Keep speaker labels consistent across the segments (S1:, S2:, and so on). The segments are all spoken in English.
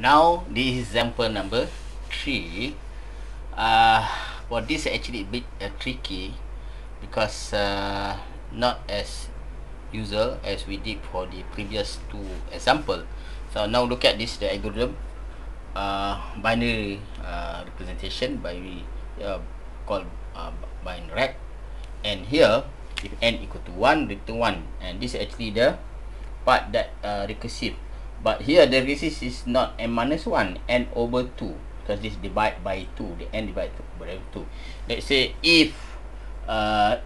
S1: Now, this is example number 3. Uh, well, this is actually a bit uh, tricky because uh, not as usual as we did for the previous two example. So now look at this the algorithm uh, binary uh, representation by we uh, called uh, rect and here if n equal to 1 return 1 and this is actually the part that uh, recursive but here the recursive is not n minus 1 n over 2 because this divide by 2 the n divide by 2 let's say if uh,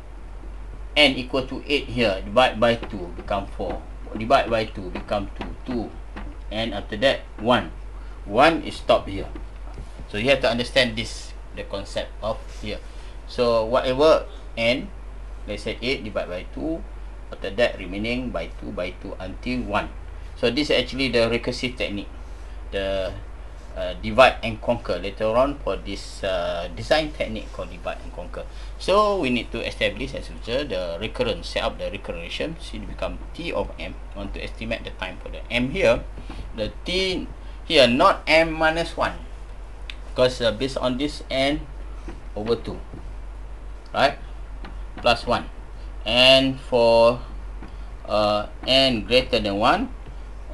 S1: n equal to 8 here divide by 2 become 4 divide by 2 become 2 2 and after that 1 1 is stop here. So you have to understand this the concept of here. So whatever n let's say 8 divide by 2 after that remaining by 2 by 2 until 1 so this is actually the recursive technique. The uh, divide and conquer later on for this uh, design technique called divide and conquer. So we need to establish as usual the recurrence set up the recurrence so it become t of m. Want to estimate the time for the m here. The t here not m minus 1 because uh, based on this n over 2 right? Plus 1 and for uh, n greater than 1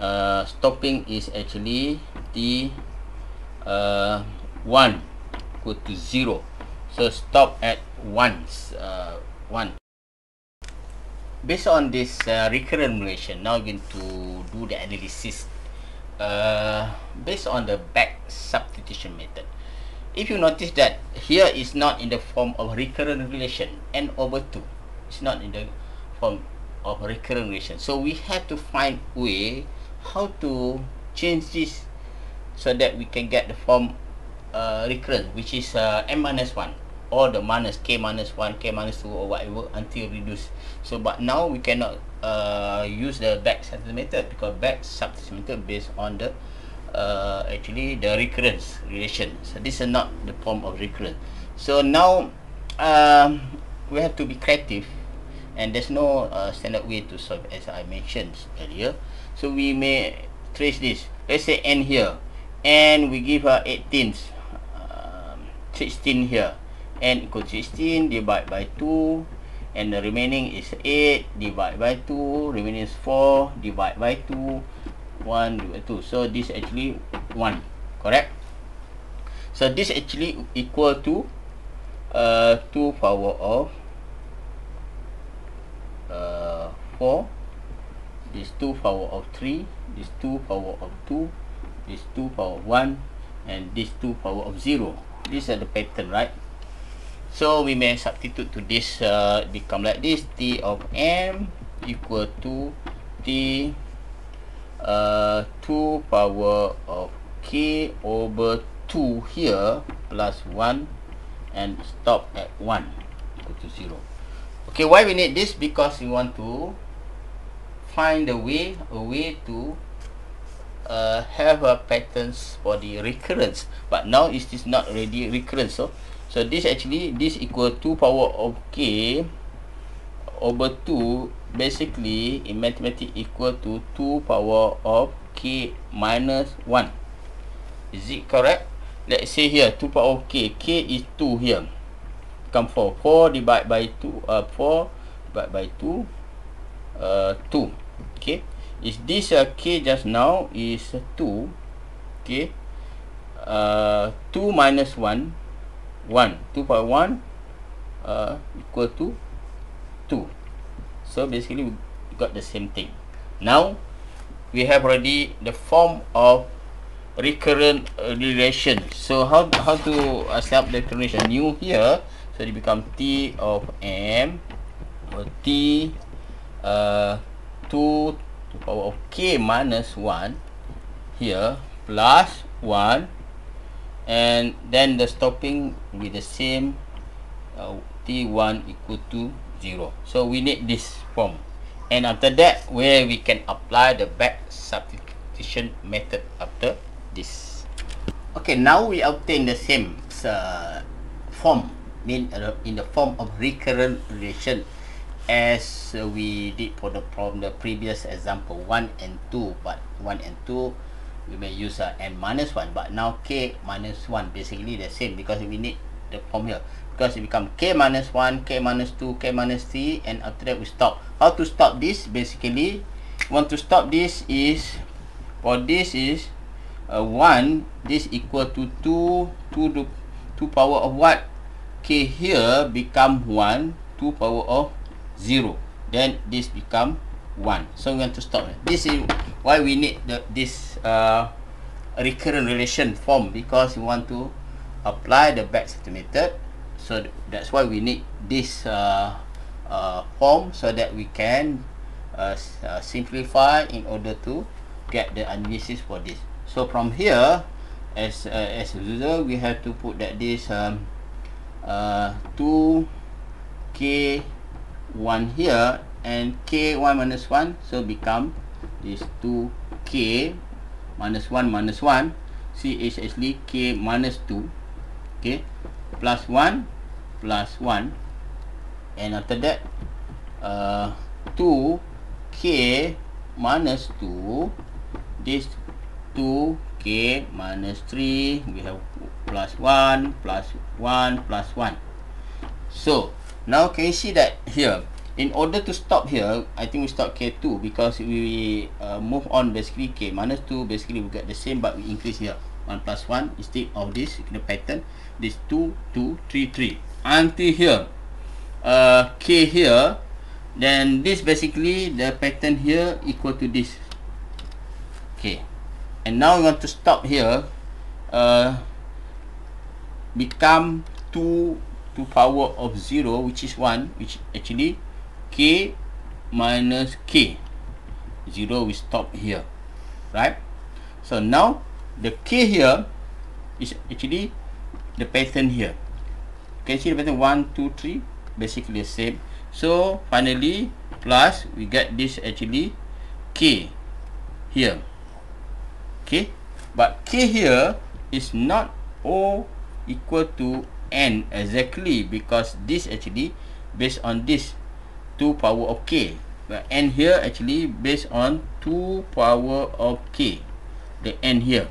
S1: uh, stopping is actually the uh, 1 equal to 0 so stop at once uh, 1 based on this uh, recurrent relation now we're going to do the analysis. Uh, based on the back substitution method. If you notice that here is not in the form of recurrent relation n over 2 it's not in the form of recurrent relation. So we have to find way how to change this so that we can get the form uh, recurrent which is uh, m minus 1 or the minus k minus 1 k minus 2 or whatever until reduce so but now we cannot uh, use the back substitution method because back substitution method based on the uh, actually the recurrence relation. So this is not the form of recurrence. So now um, we have to be creative and there's no uh, standard way to solve as I mentioned earlier. So we may trace this. Let's say n here. And we give her 18 um, 16 here. N equal to 16 divide by 2 and the remaining is 8 divide by 2 remaining is 4 divide by 2 1 divide 2 so this actually 1 correct? So this actually equal to uh, 2 power of uh, 4 this 2 power of 3 this 2 power of 2 this 2 power of 1 and this 2 power of 0 these are the pattern right? So we may substitute to this uh, become like this t of m equal to t uh, 2 power of k over 2 here plus 1 and stop at 1 equal to 0 okay why we need this? Because we want to find a way a way to uh, have a patterns for the recurrence. But now it is not already recurrence so so this actually this equal to power of k over 2 basically in mathematics equal to 2 power of k minus 1 is it correct? Let's say here 2 power of k. K is 2 here come 4 4 divide by 2 uh 4 divide by 2 uh 2 okay. Is this uh, k just now is 2 okay uh 2 minus 1 1 2 by 1 uh equal to 2 so basically we got the same thing. Now we have already the form of recurrent relation. So how how to uh, set up the relation? New here so it become t of m or t uh 2 to power of k minus 1 here plus 1 and then the stopping with the same uh, t1 equal to 0 so we need this form. And after that where we can apply the back substitution method after this. Okay now we obtain the same uh, form mean uh, in the form of recurrent relation as uh, we did for the from the previous example 1 and 2 but 1 and 2 we may use uh, n minus 1 but now k minus 1 basically the same because we need the form here. Because it become k minus 1 k minus 2 k minus 3 and after that we stop. How to stop this? Basically want to stop this is for this is uh, 1 this equal to 2 2 to 2 power of what k here become 1 2 power of 0 then this become 1 so we want to stop this is why we need the this uh, recurrent relation form because we want to apply the backscatter method. So that's why we need this uh, uh, form so that we can uh, uh, simplify in order to get the analysis for this. So from here as uh, as usual we have to put that this um, uh, 2 k 1 here and k1 minus 1 so become this 2k minus 1 minus 1 c is actually k minus 2 okay plus 1 plus 1 and after that uh, 2k minus 2 this 2k minus 3 we have plus 1 plus 1 plus 1 so now can you see that here? In order to stop here I think we stop K2 because we uh, move on basically K minus 2 basically we get the same but we increase here. 1 plus 1 instead of this the pattern. This 2 2 3 3 until here uh, K here then this basically the pattern here equal to this. Okay and now we want to stop here uh, become 2 to power of 0 which is 1 which actually k minus k. 0 we stop here right? So now the k here is actually the pattern here. Can you see the pattern? 1 2 3 basically the same. So finally plus we get this actually k here. Okay but k here is not o equal to n exactly because this actually based on this 2 power of k. But n here actually based on 2 power of k. The n here.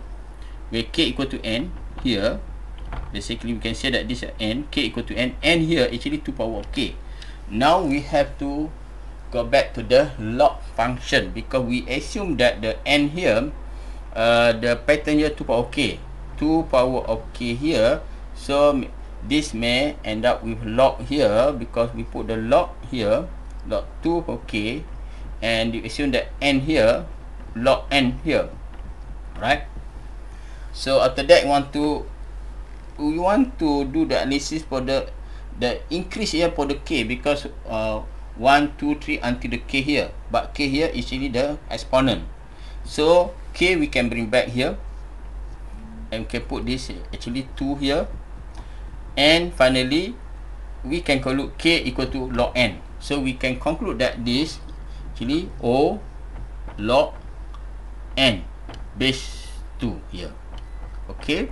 S1: Where k equal to n here basically we can say that this is n k equal to n n here actually 2 power of k. Now we have to go back to the log function because we assume that the n here uh, the pattern here 2 power of k. 2 power of k here so this may end up with log here because we put the log here log 2 for k and you assume that n here log n here right so after that you want to we want to do the analysis for the the increase here for the k because uh 1 2 3 until the k here. But k here is really the exponent. So k we can bring back here. And we can put this actually 2 here and finally we can conclude k equal to log n So we can conclude that this actually O log N base 2 here. Okay.